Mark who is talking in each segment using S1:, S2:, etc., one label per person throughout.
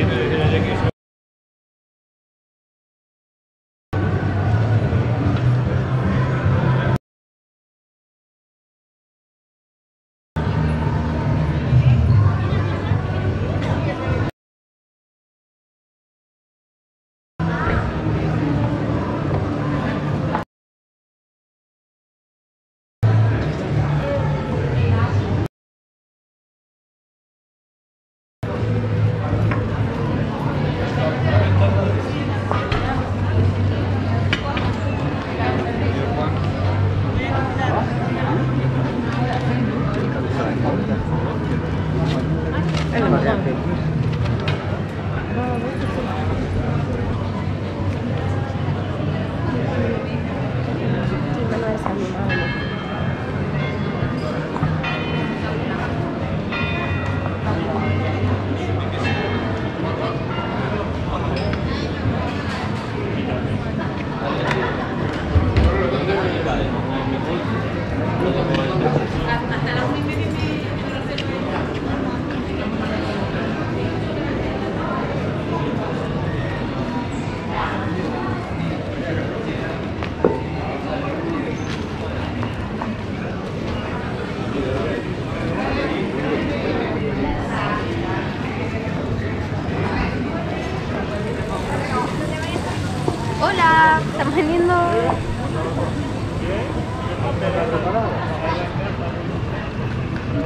S1: Yeah.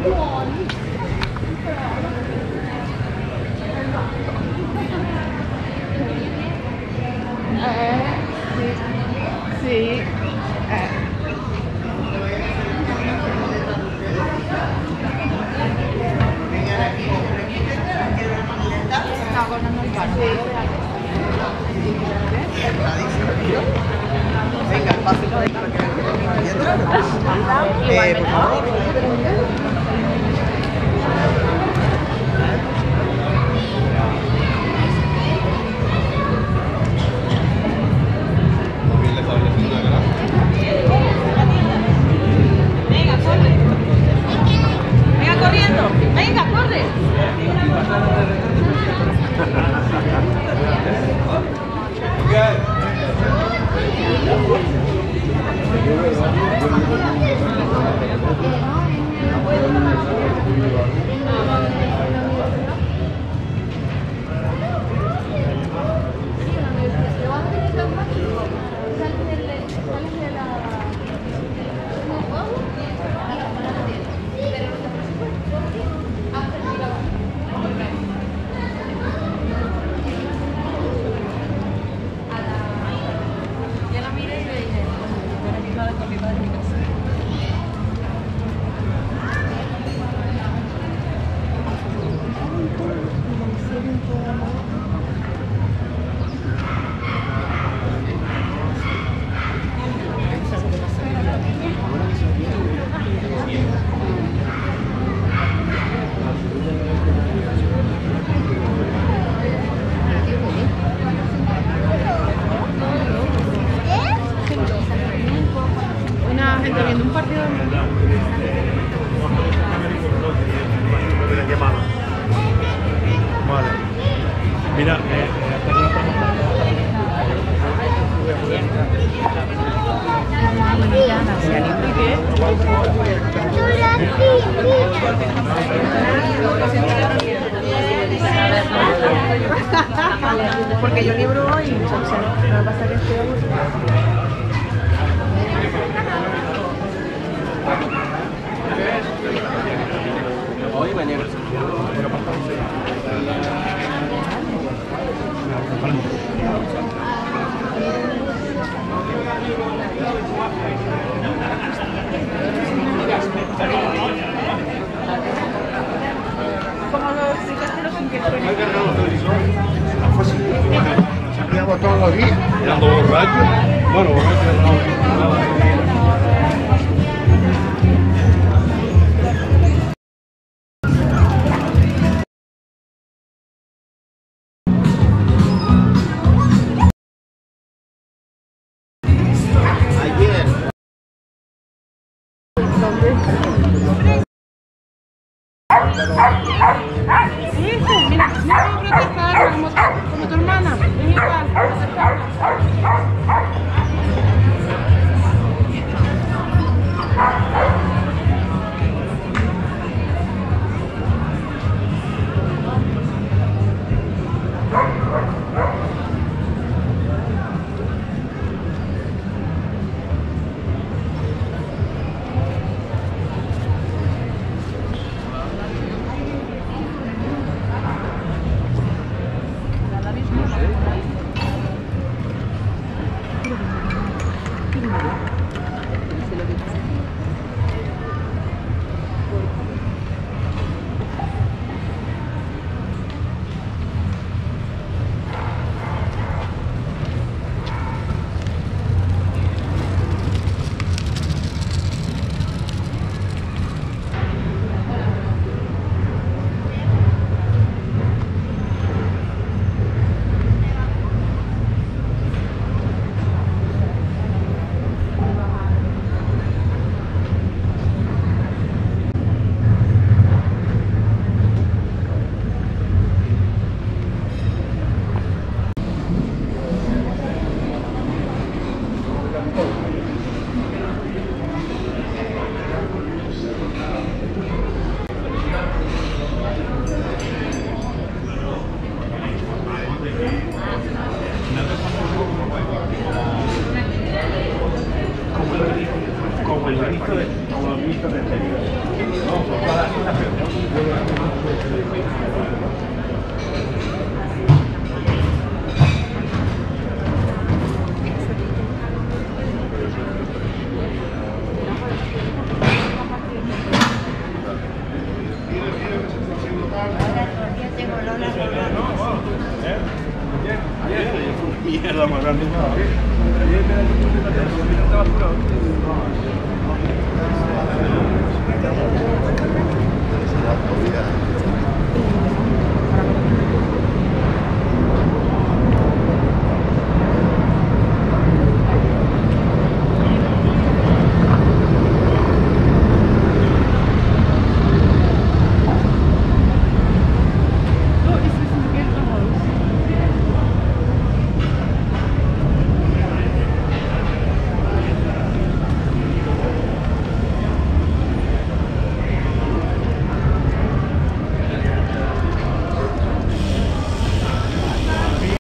S1: Sí. À. No, con
S2: una
S3: Venga, páselo ahí para que vean que no Eh, por favor.
S2: estoy viendo un partido de Vale. Mira, eh, eh, Porque yo libro hoy, o sea, va a estar este
S3: Hoy mañana.
S2: ¿Cómo lo explicaste los inquietudes?
S4: Los.
S5: Bueno,
S2: mira, no como tu hermana. Es igual.